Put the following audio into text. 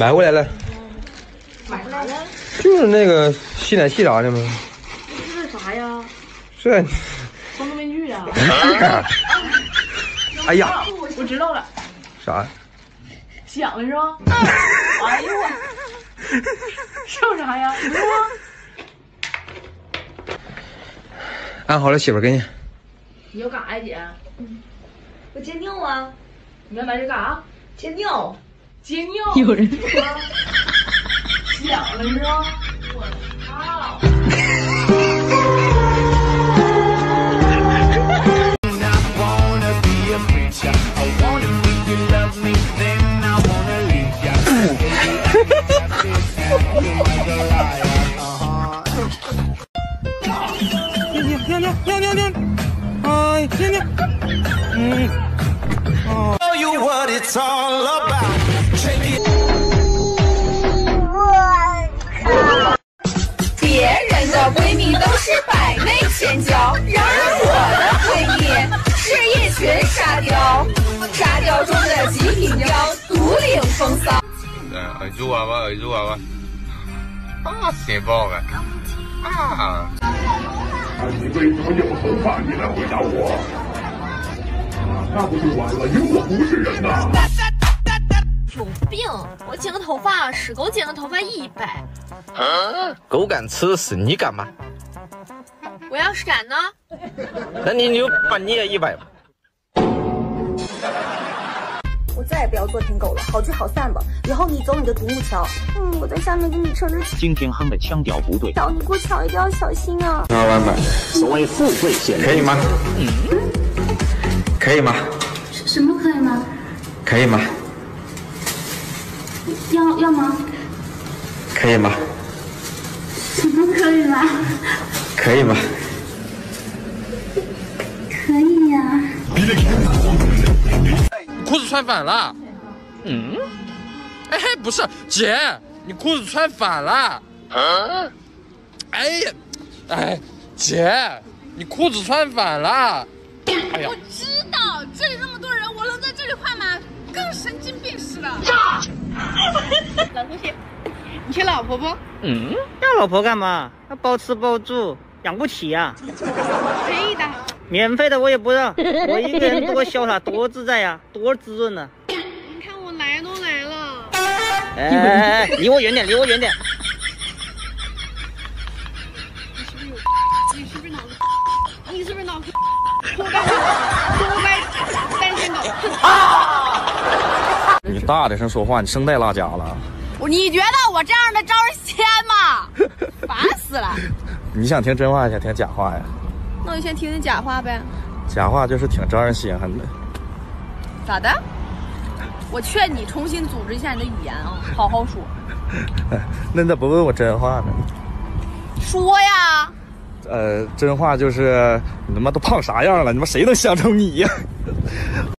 买回来了，买回来了？就是那个吸奶器啥的吗？这是啥呀？是，防毒面具呀？哎呀，我知道了，啥？响的是吧？哎呦我，笑啥呀？你说安好了，媳妇给你。你要干啥呀，姐？我接尿啊，你要来这干啥？接尿。接尿。有人说响了是吧？我操！Tell you what it's all about. 别闺蜜都是百媚千娇，然而我的闺蜜是一群沙雕，沙雕中的极品雕，独领风骚。嗯，耳珠娃娃，耳珠娃娃，啊，挺棒的，啊。你为什么有头发？你来回答我。那不就完了？因为我不是人呐。有病！我剪个头发，屎狗剪个头发一百，狗敢吃屎，你敢吗？我要是敢呢？那你就把你也一百吧。我再也不要做舔狗了，好聚好散吧。以后你走你的独木桥，嗯，我在下面给你撑着桥。今天哼的腔调不对，你过桥一定要小心啊。二万买，所谓富贵险可以吗？嗯可以吗？什么可以吗？可以吗？要要吗？可以吗？什么可以吗？可以吗？可以呀、裤子穿反了。嗯？哎，不是，姐，你裤子穿反了。嗯？哎呀，哎，姐，你裤子穿反了。哎呀我，知你缺老婆不？嗯，要老婆干嘛？要包吃包住，养不起呀、可以的。免费的我也不要，我一个人多潇洒，多自在呀、多滋润呢、你看我来都来了，哎哎哎，离我远点，离我远点。你是不是脑子？你是不是脑子？活该，活该，单身狗。你大点声说话，你声带拉痂了。你觉得我这样的招人仙吗？烦死了！你想听真话，想听假话呀？那我就先听听假话呗。假话就是挺招人稀罕的。咋的？我劝你重新组织一下你的语言啊，好好说。那你咋不问我真话呢？说呀。呃，真话就是你他妈都胖啥样了？你妈谁能相中你呀？